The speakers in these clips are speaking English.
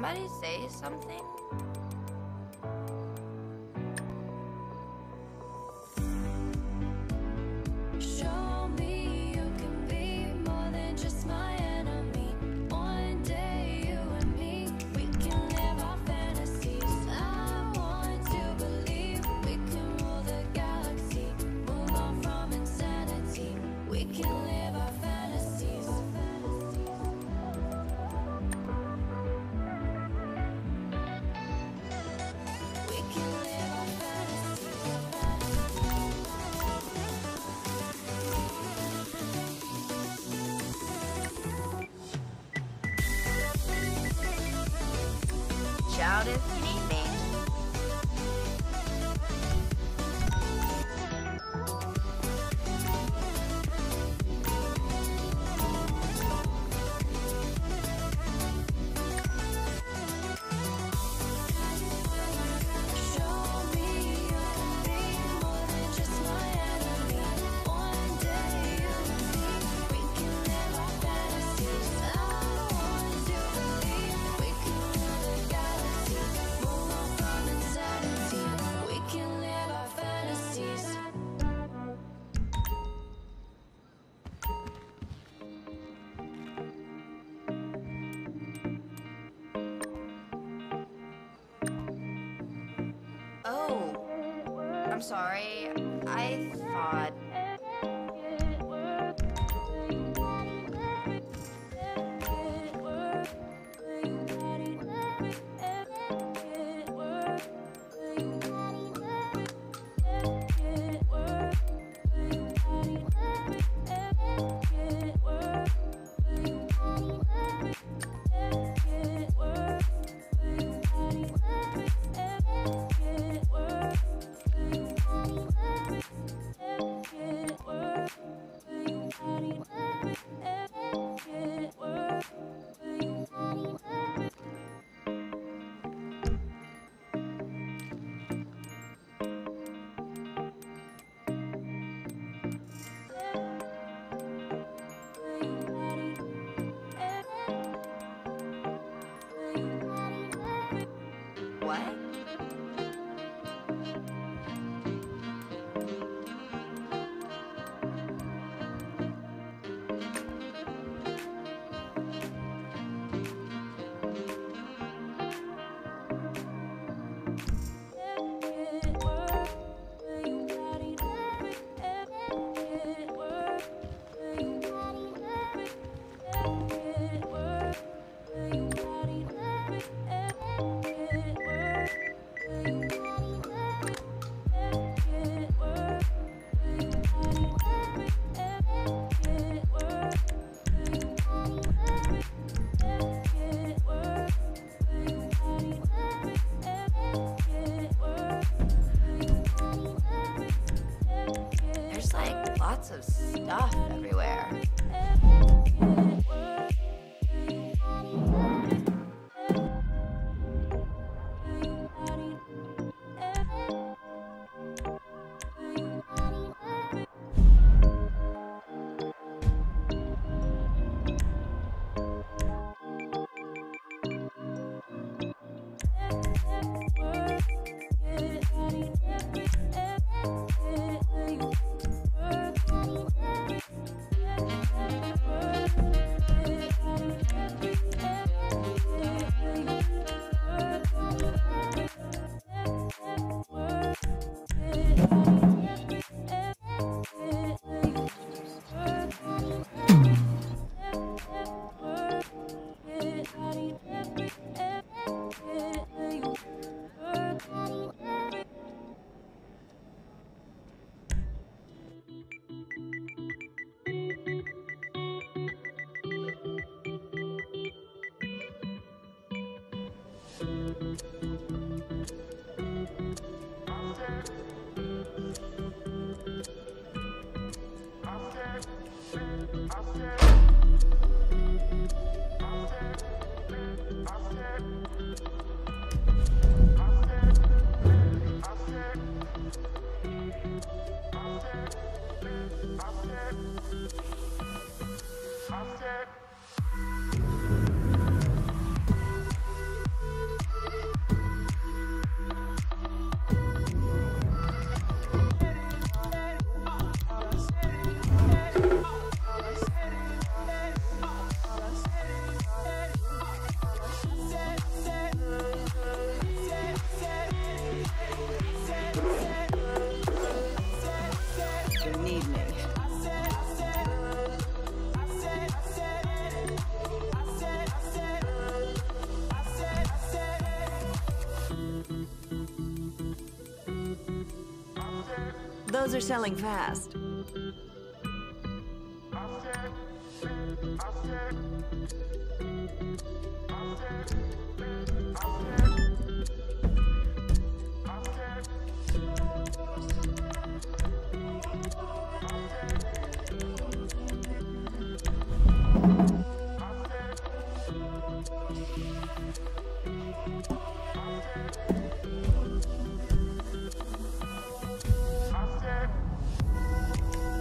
somebody say something? shout if me. I'm sorry. I thought 我。just like lots of stuff everywhere. Monster. Those are selling fast.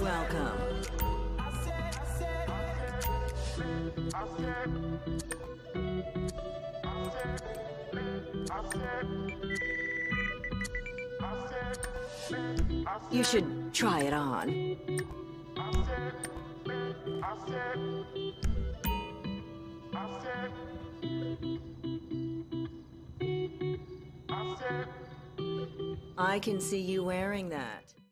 Welcome. You should try it on. I can see you wearing that.